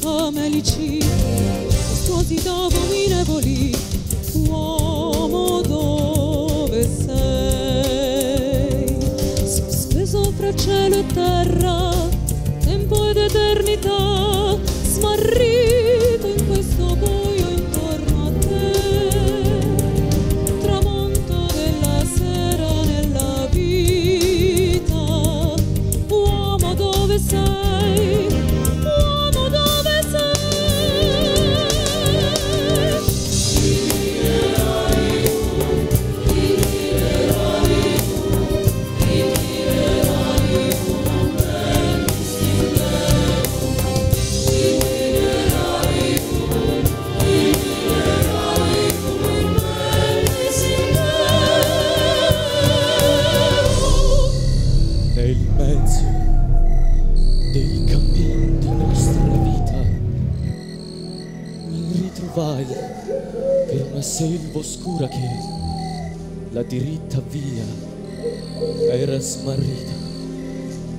famelici, sposi d'abominevoli, uomo dove sei? Sospeso fra cielo e terra, tempo ed eternità, smarrito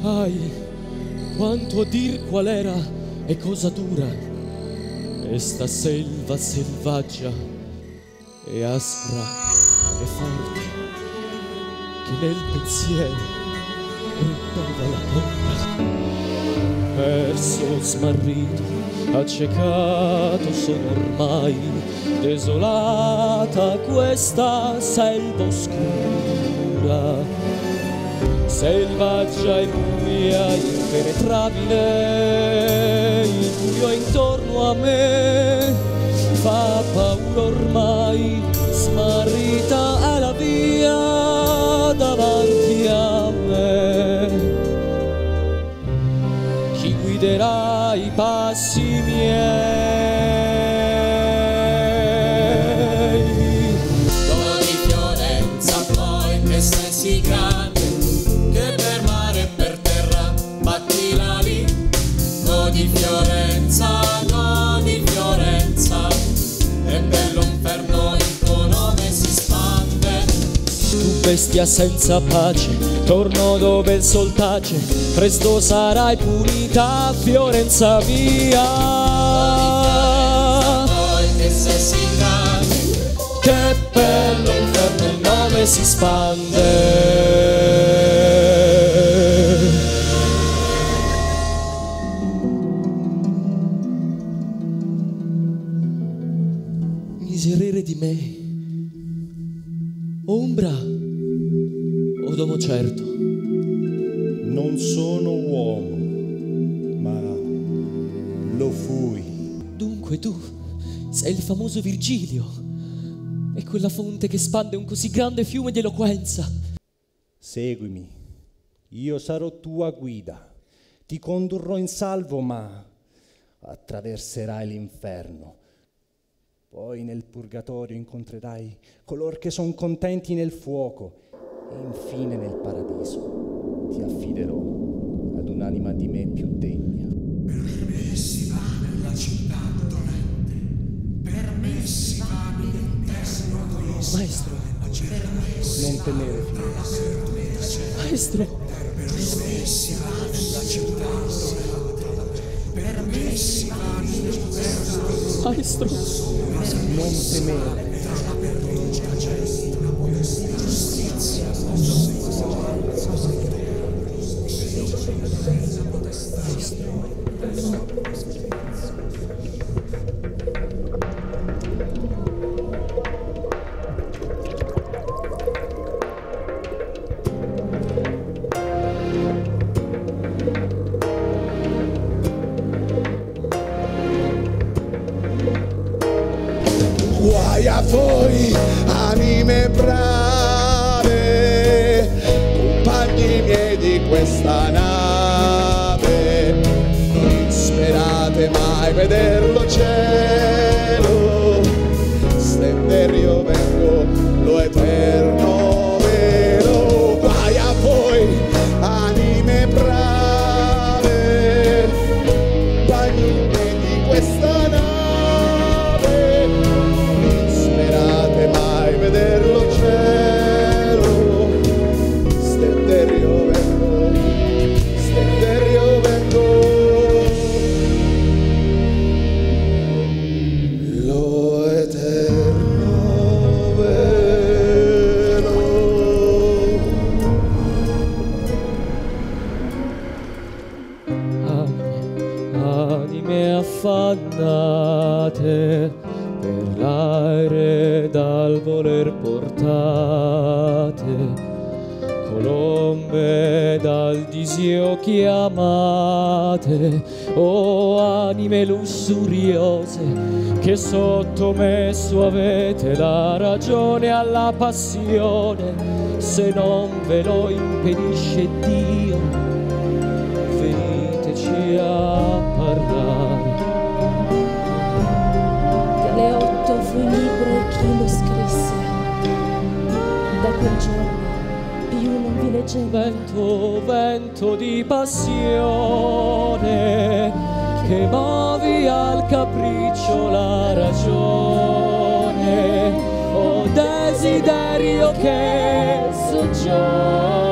Ai, quanto a dir qual era e cosa dura esta selva selvaggia e aspra e forte che nel pensiero rinnova la paura. Perso, smarrito, accecato sono ormai, desolata questa selva oscura, selvaggia e buia, impenetrabile, il buio intorno a me. Fa paura ormai, smarrita è la via davanti a me. Chi guiderà i passi bestia senza pace, torno dove il sol tace, presto sarai punita, Fiorenza via. Che bello inferno il nome si spande. Famoso Virgilio e quella fonte che spande un così grande fiume di eloquenza. Seguimi, io sarò tua guida, ti condurrò in salvo, ma attraverserai l'inferno. Poi nel purgatorio incontrerai coloro che sono contenti nel fuoco e infine nel paradiso ti affiderò ad un'anima di me più degna. Maestro, Non temere, figlio. maestro, maestro. non temere. Portate, colombe dal disio chiamate, o anime lussuriose che sottomesso avete la ragione alla passione, se non ve lo impedisce Dio, Vento, vento di passione che muovi al capriccio la ragione. O desiderio che soggiochi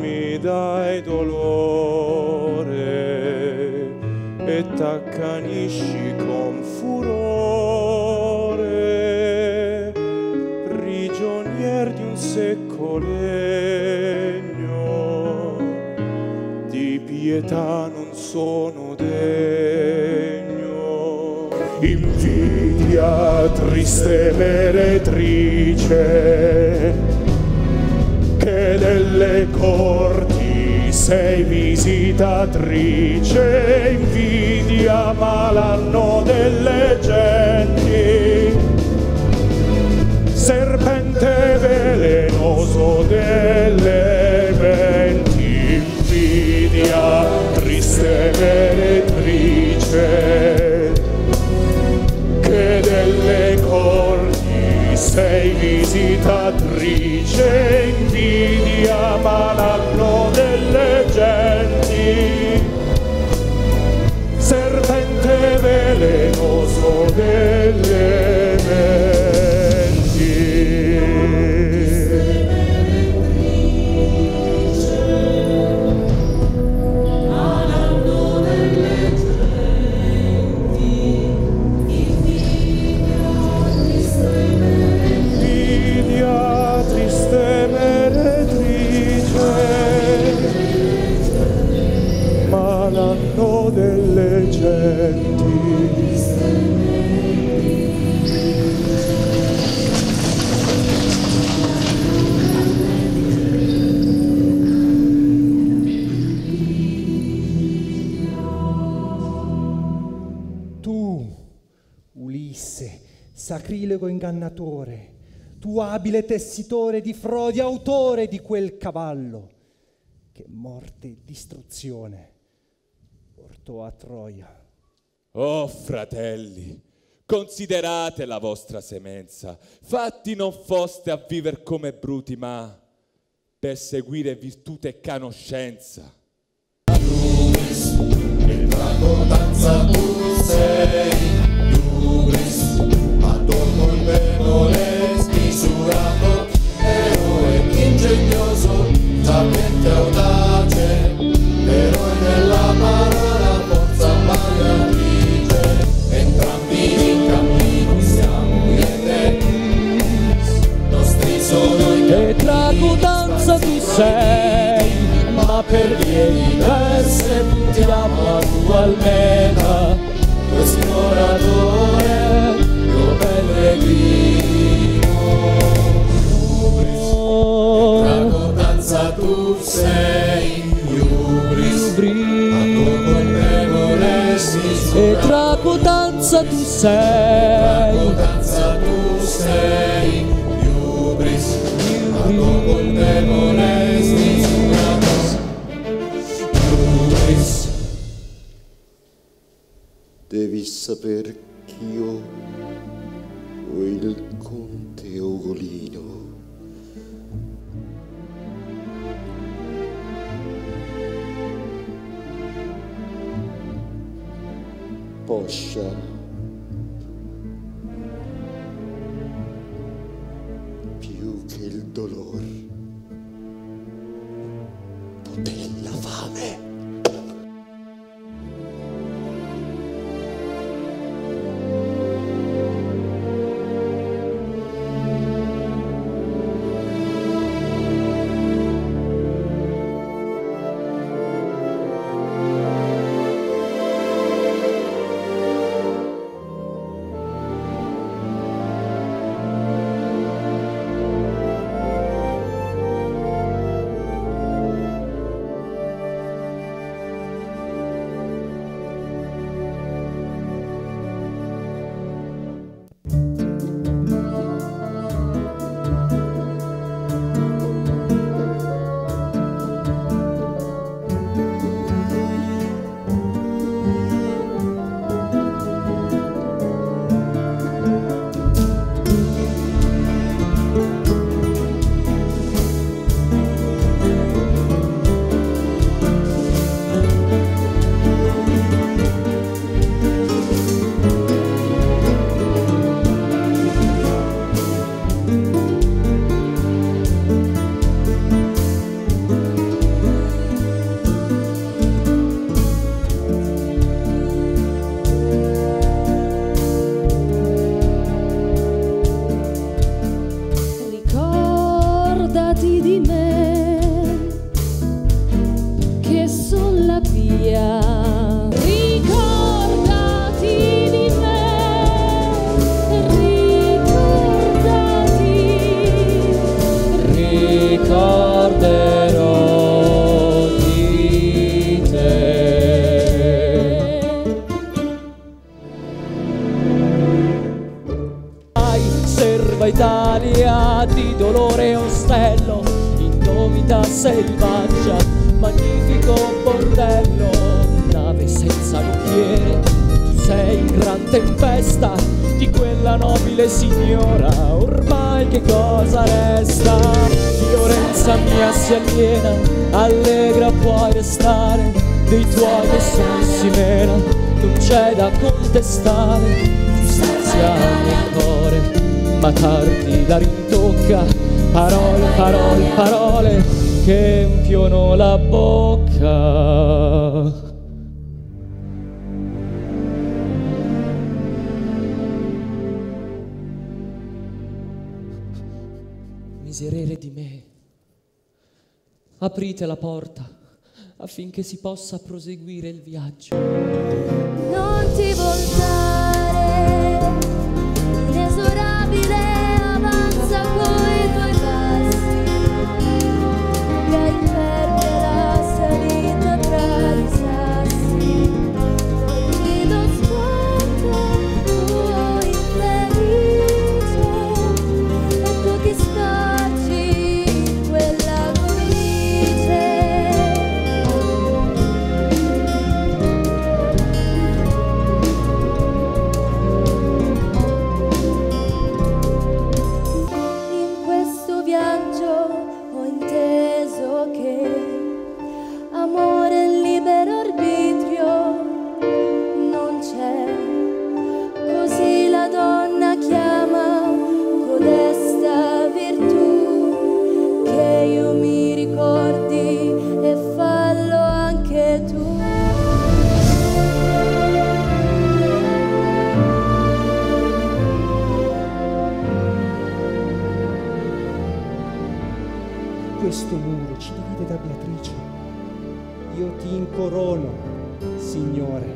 Mi dai dolore e t'accanisci con furore, prigionier di un secco legno, di pietà non sono degno. Invidia triste meretrice, che delle corti sei visitatrice, invidia malanno delle genti, abile tessitore di frodi, autore di quel cavallo che morte e distruzione portò a Troia. Oh fratelli, considerate la vostra semenza, fatti non foste a vivere come bruti, ma per seguire virtute e conoscenza. Danza tu sei, sei, ma per vie diverse puntiamo a tua almena, tu esploratore, io pellegrino. Trago danza tu sei, Iubris, E tracotanza tu sei, danza tu sei, Iubris, colpevole saper ch'io o il conte Ugolino. Poscia selvaggia, magnifico bordello, nave senza luthiere, tu sei in gran tempesta di quella nobile signora, ormai che cosa resta? Fiorenza mia si aliena, allegra puoi restare, dei tuoi che sono in simera, non c'è da contestare, giustizia nel cuore, ma tardi la rintocca, parole, parole, parole che empiono la bocca. Miserere di me, aprite la porta affinché si possa proseguire il viaggio. Non ti voltare, Questo muro ci divide da Beatrice. Io ti incorono, Signore,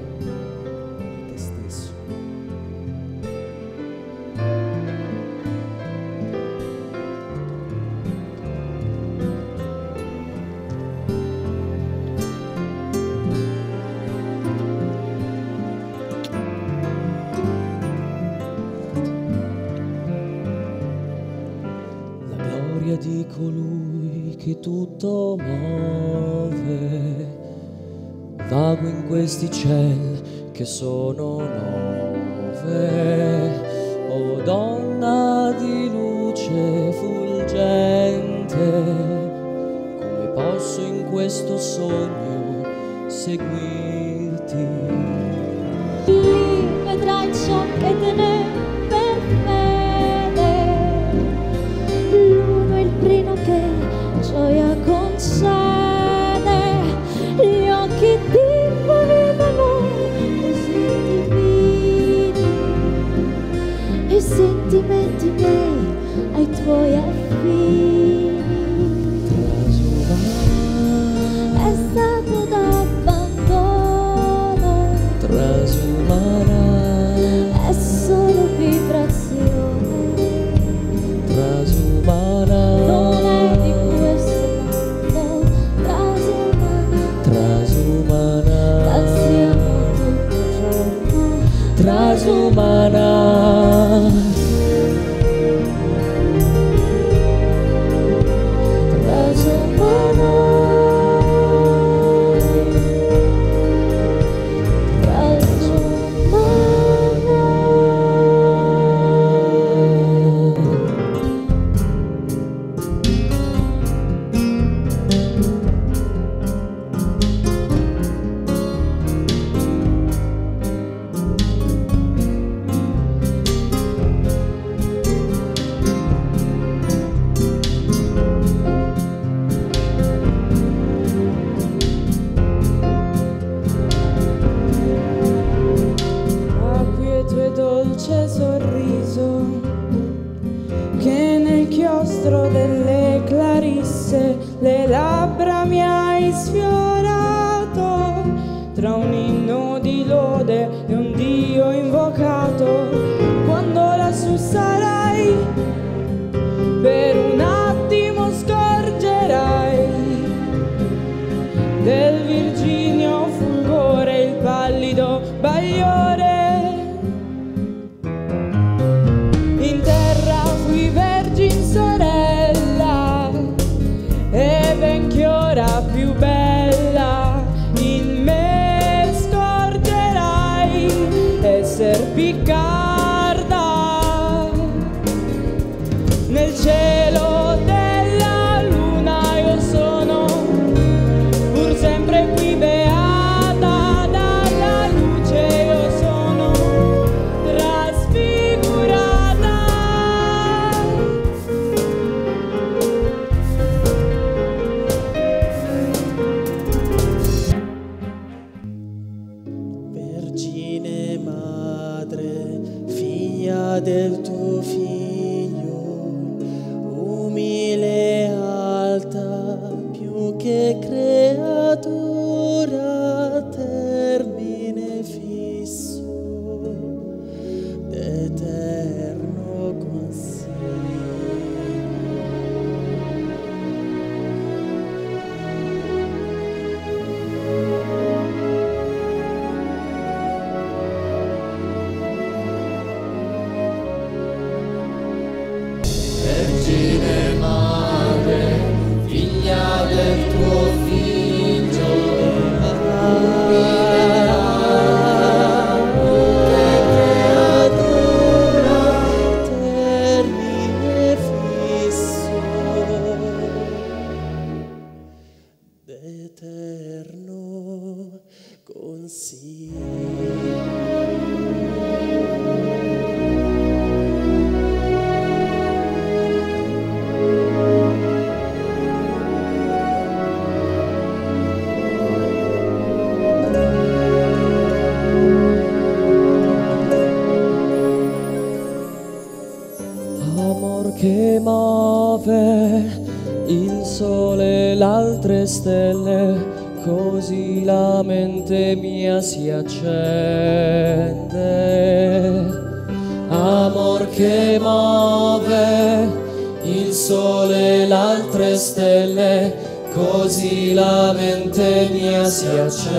vago in questi cieli che sono nove. O donna di luce fulgente, come posso in questo sogno seguirti? tvoje chvíle. stelle così la mente mia si accende. Amor che muove il sole e le altre stelle, così la mente mia si accende.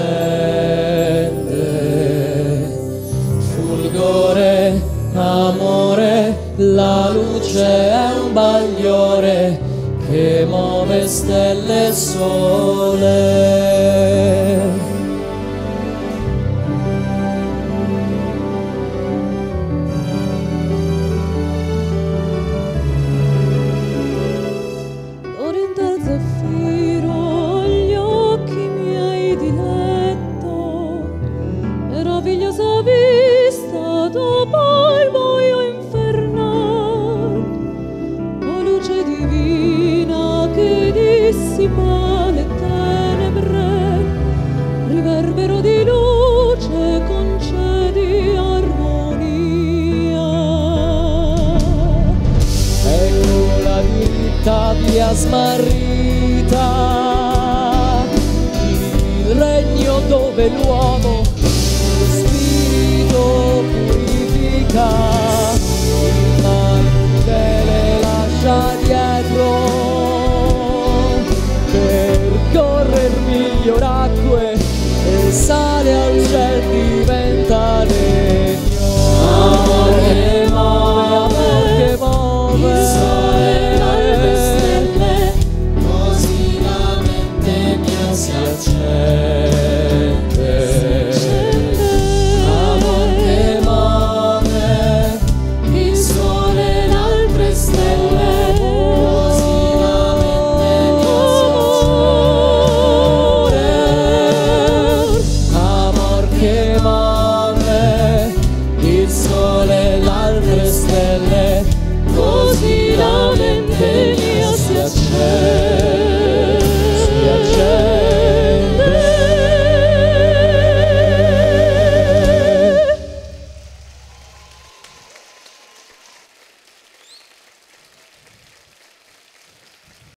Fulgore, amore, la luce è un bagliore, che muove stelle e sole. Smarrita,